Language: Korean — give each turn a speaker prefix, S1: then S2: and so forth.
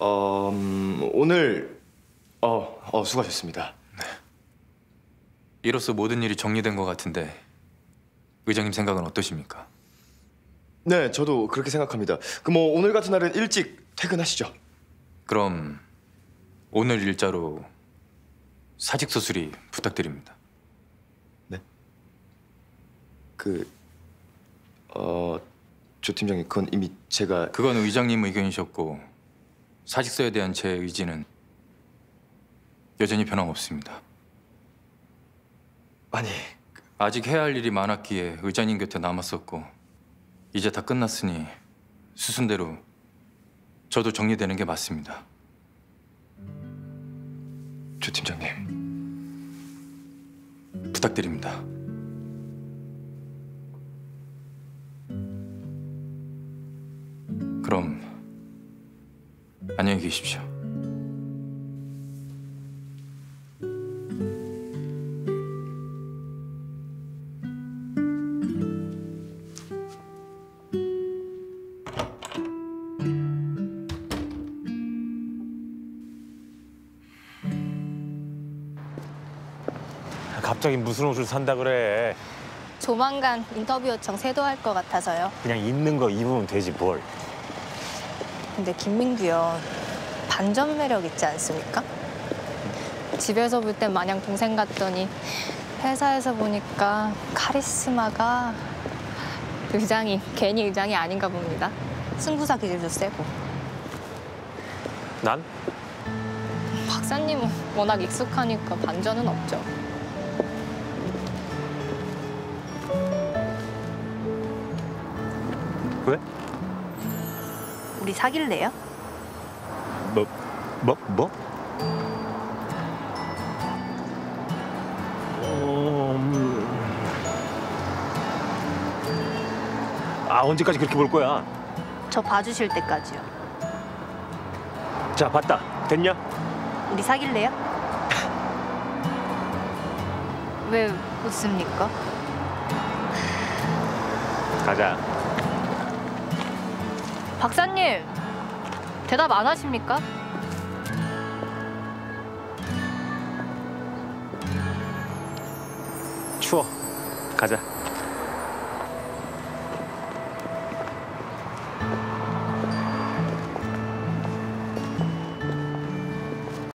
S1: 음, 오늘 어, 어 수고하셨습니다.
S2: 이로써 모든 일이 정리된 것 같은데 의장님 생각은 어떠십니까?
S1: 네, 저도 그렇게 생각합니다. 그 뭐 오늘 같은 날은 일찍 퇴근하시죠.
S2: 그럼 오늘 일자로 사직 수술이 부탁드립니다.
S1: 그 어, 조 팀장님 그건 이미 제가
S2: 그건 의장님 의견이셨고 사직서에 대한 제 의지는 여전히 변함없습니다.
S1: 아니
S2: 아직 해야 할 일이 많았기에 의장님 곁에 남았었고 이제 다 끝났으니 수순대로 저도 정리되는 게 맞습니다.
S1: 조 팀장님
S2: 부탁드립니다. 그럼 안녕히 계십시오.
S3: 갑자기 무슨 옷을 산다 그래.
S4: 조만간 인터뷰 요청 세도할 것 같아서요.
S3: 그냥 있는 거 입으면 되지 뭘.
S4: 근데 김민규요. 반전 매력 있지 않습니까? 집에서 볼 땐 마냥 동생 같더니 회사에서 보니까 카리스마가 의장이 괜히 의장이 아닌가 봅니다. 승부사 기질도 세고
S3: 난?
S4: 박사님은 워낙 익숙하니까 반전은 없죠.
S3: 왜?
S4: 우리 사귈래요?
S3: 뭐? 뭐? 뭐? 음... 아 언제까지 그렇게 볼 거야?
S4: 저 봐주실 때까지요.
S3: 자 봤다. 됐냐?
S4: 우리 사귈래요? 왜 웃습니까?
S3: 가자.
S4: 박사님 대답 안 하십니까?
S3: 추워. 가자.